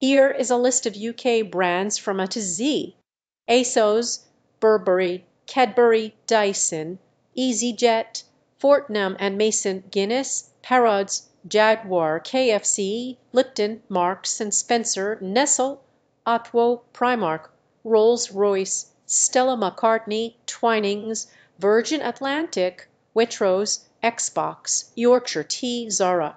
Here is a list of UK brands from A to Z: ASOS, Burberry, Cadbury, Dyson, Easyjet, Fortnum and Mason, Guinness, Harrods, Jaguar, K.F.C., Lipton, Marks and Spencer, Nestle, O2, Primark, Rolls Royce, Stella McCartney, Twinings, Virgin Atlantic, Waitrose, Xbox, Yorkshire Tea, Zara.